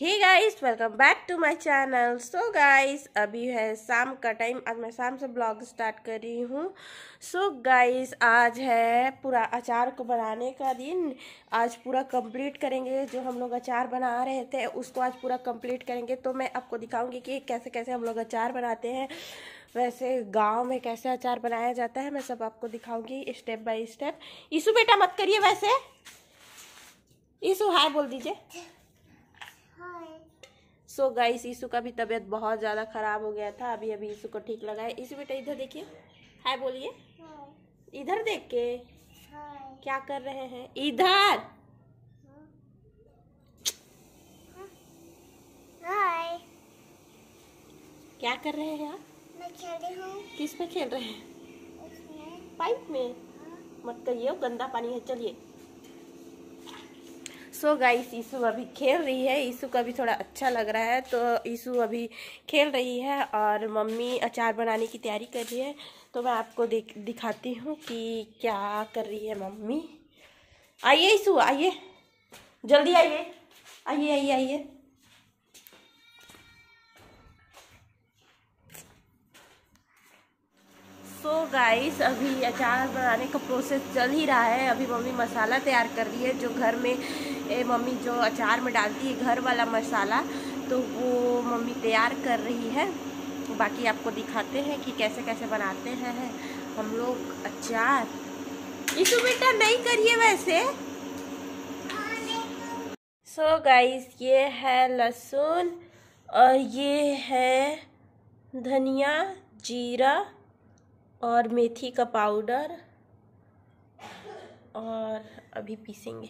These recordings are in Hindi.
Hey guys welcome back to my channel so guys अभी है शाम का टाइम आज मैं शाम से ब्लॉग स्टार्ट कर रही हूँ. सो गाइस आज है पूरा अचार को बनाने का दिन. आज पूरा कंप्लीट करेंगे जो हम लोग अचार बना रहे थे, उसको आज पूरा कंप्लीट करेंगे. तो मैं आपको दिखाऊँगी कि कैसे कैसे हम लोग अचार बनाते हैं. वैसे गाँव में कैसे अचार बनाया जाता है, मैं सब आपको दिखाऊँगी स्टेप बाय स्टेप ईसु बेटा मत करिए वैसे. ईसु हाय बोल दीजिए. सो so गाइस ईसु का भी तबीयत बहुत ज़्यादा ख़राब हो गया था। अभी अभी ईसु को ठीक लगा है। ईसु बेटा इधर देखिए। हाय बोलिए। इधर देख के। क्या कर रहे हैं? इधर। हाय क्या कर रहे हैं आप? मैं खेल रही हूँ। किस पे खेल रहे हैं? पाइप में। मत करिए गंदा पानी है। चलिए। सो गाइस, ईसु अभी खेल रही है। ईसु का भी थोड़ा अच्छा लग रहा है तो ईसु अभी खेल रही है और मम्मी अचार बनाने की तैयारी कर रही है। तो मैं आपको देख, दिखाती हूँ कि क्या कर रही है मम्मी। आइए ईसु, आइए। जल्दी आइए। आइए आइए आइए। सो so गाइस अभी अचार बनाने का प्रोसेस चल ही रहा है। अभी मम्मी मसाला तैयार कर रही है, जो घर में ए, मम्मी जो अचार में डालती है घर वाला मसाला तो वो मम्मी तैयार कर रही है। बाकी आपको दिखाते हैं कि कैसे कैसे बनाते हैं हम लोग अचार। इसु बेटा नहीं करिए वैसे। सो so गाइस ये है लहसुन और ये है धनिया जीरा और मेथी का पाउडर। और अभी पीसेंगे।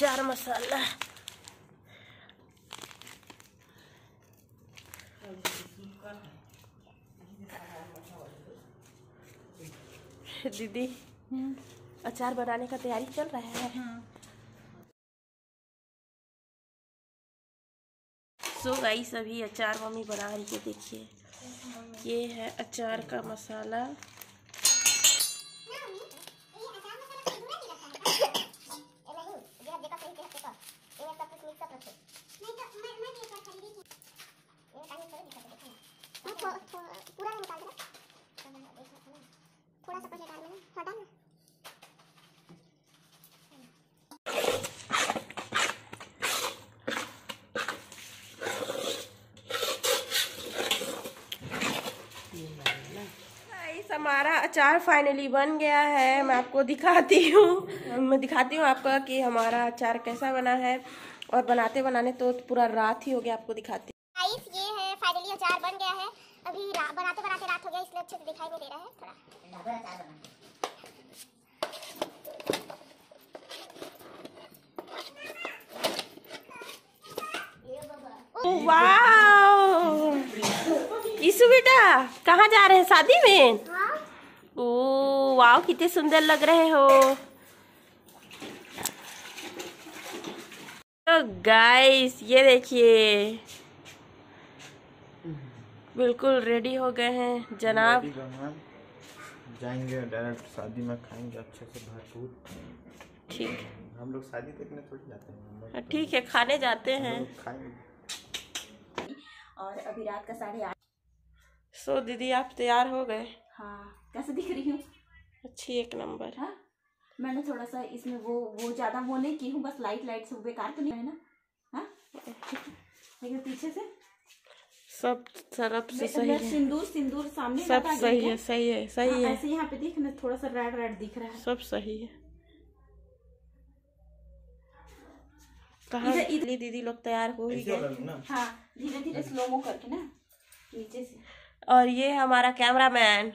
अचार मसाला दीदी अचार बनाने का तैयारी चल रहा है। सो so गाइस अभी अचार मम्मी बना रही है, देखिए। ये है अचार का मसाला पूरा निकाल दो थोड़ा सा पहले डाल मैंने हटा ना गाइस हमारा अचार फाइनली बन गया है। मैं आपको दिखाती हूँ। मैं दिखाती हूँ आपका कि हमारा अचार कैसा बना है। और बनाते बनाने तो पूरा रात ही हो गया आपको दिखाती। गाइस ये है फाइनली अचार बन गया है। अभी बनाते बनाते रात हो गया इसलिए अच्छे से दिखाई नहीं दे रहा है। थोड़ा। वाह बेटा कहाँ जा रहे हैं? शादी में? हाँ ओ वाह कितने सुंदर लग रहे हो। तो गाइस ये देखिए। बिल्कुल रेडी हो गए हैं जनाब। जाएँगे डायरेक्ट शादी में खाएँगे अच्छे से भरपूर। ठीक। हम लोग शादी देखने थोड़ी जाते हैं। ठीक है खाने जाते हैं। और अभी रात का साढ़े आठ। सो दीदी आप तैयार हो गए? हाँ। कैसे दिख रही हूँ? अच्छी एक नंबर। हाँ? मैंने थोड़ा सा इसमें वो वो ज़्यादा वो नहीं की हूँ बस लाइट लाइट से बेकार तो नहीं है ना? हाँ? लेकिन पीछे से? सब तरफ़ से सही है। सिंदूर सिंदूर सामने सब सही है सही है सही हाँ, है। ऐसे यहाँ पे देख ना थोड़ा सा रेड रेड दिख रहा है। सब सही है। कहाँ इधर- इधर- दीदी लोग तैयार हो ही गए? हाँ धीरे धीरे स्लोमो करके ना नीचे से। और ये हमारा कैमरामैन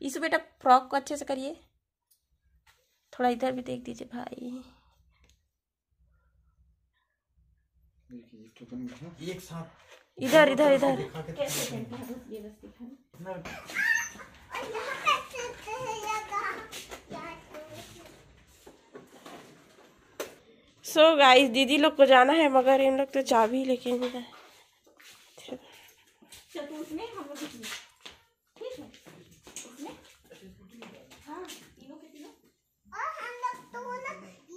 इस बेटा फ्रॉक को अच्छे से करिए। थोड़ा इधर भी देख दीजिए भाई। एक साथ। इधर इधर इधर। दिखा के कैसे पहनते हैं बस ये बस दिखा ना, सो गाइस दीदी लोग को जाना है मगर इन लोग तो चाबी लेके नहीं है चल तू उसमें हम लोग इसमें ठीक है उसमें हाँ तीनों के तीनों और हम लोग तो ना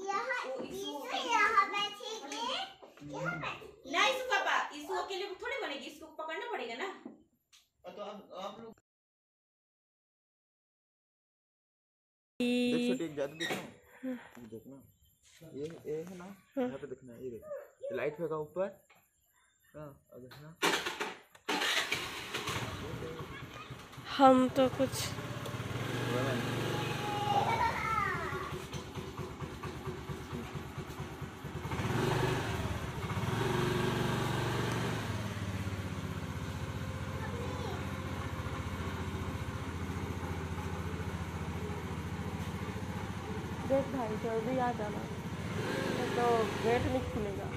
यहाँ तीनों यहाँ बैठेंगे यहाँ बैठेंगे ना इसको पापा इसको अकेले थोड़ी बनेगी इसको पकड़ना पड़ेगा ना तो अब आप लोग देख छोटी एक देखना। देखना। ये ये है ना यहाँ पे देखना ये देख। लाइट फेंका ऊपर। हाँ देखना। हम तो कुछ देख भाई जल्दी आ जाना। तो गेट नहीं खुलेगा।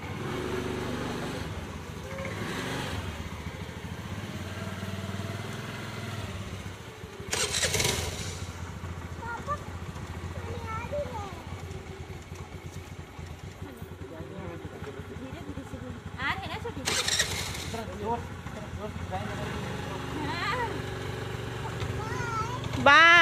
बाय।